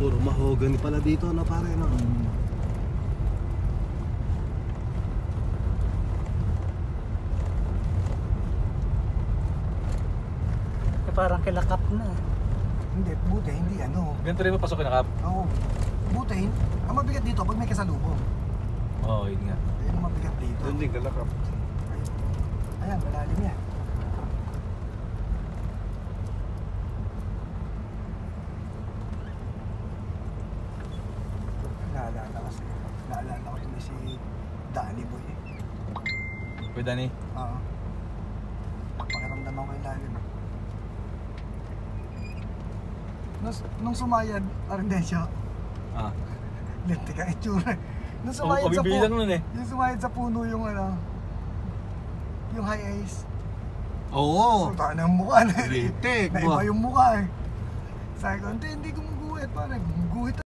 Puro mahogany pala dito, no pare, no? Mm. Eh, parang kilakap na. Hindi, buti, hindi ano. Ganito rin papasok na kap. Oo. Buti, ang mabigat dito pag may kasalubong. Oo, oh, yun nga. Ayun ang mabigat dito. Doon din kalakap. Ayan, malalim yan. Naalala kasi. Naalala ko yun si Danny Boy. eh. Pwede ni. Oo. Pakiramdaman ko yung lalim. Nung, nung sumayad, Arendensyo, Ah. lintik ang itsura. Nung sumayad sa puno, nun eh. yung sumayad sa puno yung ano, yung high ace. Oo! Puta na ang mukha na. Lintik, Naiba ba? yung mukha eh. Sabi ko, hindi, hindi gumuguhit. Parang guhit